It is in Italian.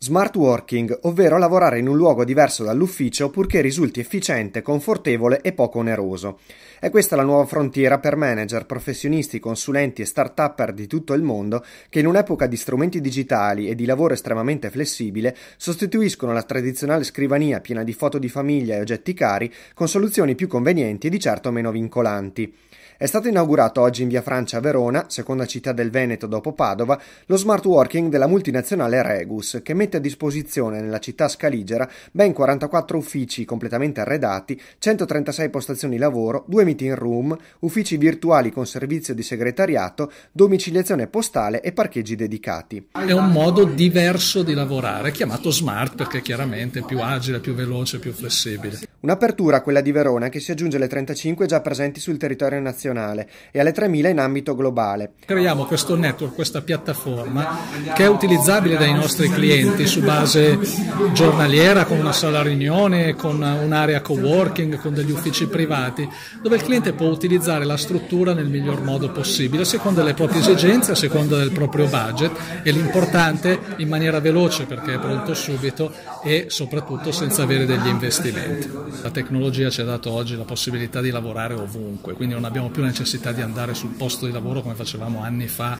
Smart working, ovvero lavorare in un luogo diverso dall'ufficio purché risulti efficiente, confortevole e poco oneroso. È questa la nuova frontiera per manager, professionisti, consulenti e start-upper di tutto il mondo che in un'epoca di strumenti digitali e di lavoro estremamente flessibile sostituiscono la tradizionale scrivania piena di foto di famiglia e oggetti cari con soluzioni più convenienti e di certo meno vincolanti. È stato inaugurato oggi in via Francia a Verona, seconda città del Veneto dopo Padova, lo smart working della multinazionale Regus, che mette a disposizione nella città scaligera ben 44 uffici completamente arredati, 136 postazioni lavoro, due meeting room, uffici virtuali con servizio di segretariato, domiciliazione postale e parcheggi dedicati. È un modo diverso di lavorare, chiamato smart perché chiaramente più agile, più veloce, più flessibile. Un'apertura, quella di Verona, che si aggiunge alle 35 già presenti sul territorio nazionale e alle 3.000 in ambito globale. Creiamo questo network, questa piattaforma che è utilizzabile dai nostri clienti su base giornaliera, con una sala riunione, con un'area co-working, con degli uffici privati, dove il cliente può utilizzare la struttura nel miglior modo possibile, secondo le proprie esigenze, a seconda del proprio budget e l'importante in maniera veloce perché è pronto subito e soprattutto senza avere degli investimenti. La tecnologia ci ha dato oggi la possibilità di lavorare ovunque, quindi non abbiamo più necessità di andare sul posto di lavoro come facevamo anni fa.